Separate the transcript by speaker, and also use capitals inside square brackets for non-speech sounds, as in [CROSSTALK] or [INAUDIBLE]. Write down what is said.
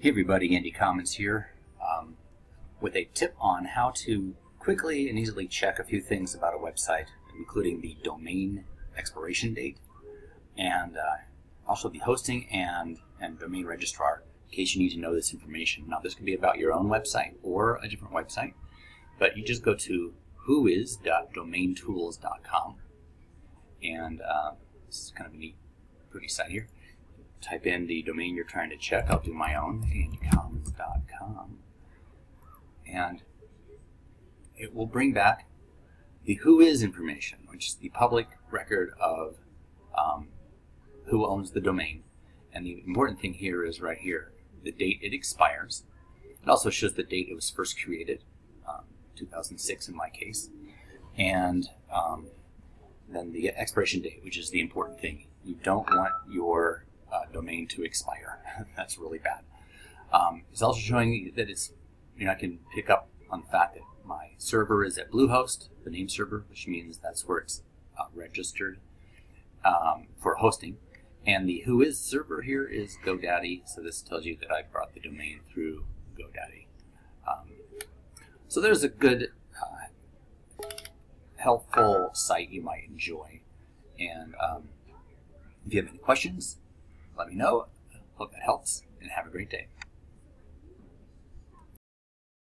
Speaker 1: Hey everybody, Andy Commons here um, with a tip on how to quickly and easily check a few things about a website, including the domain expiration date and uh, also the hosting and, and domain registrar in case you need to know this information. Now this could be about your own website or a different website, but you just go to whois.domaintools.com and uh, this is kind of a neat, pretty site here type in the domain you're trying to check. I'll do my own, andycommons.com. And it will bring back the whois information, which is the public record of um, who owns the domain. And the important thing here is right here, the date it expires. It also shows the date it was first created, um, 2006 in my case. And um, then the expiration date, which is the important thing. You don't want your uh, domain to expire. [LAUGHS] That's really bad. Um, it's also showing that it's you know I can pick up on the fact that my server is at Bluehost, the name server, which means that's where it's uh, registered um, for hosting. And the whois server here is GoDaddy, so this tells you that I brought the domain through GoDaddy. Um, so there's a good, uh, helpful site you might enjoy. And um, if you have any questions, let me know. Hope that helps, and have a great day.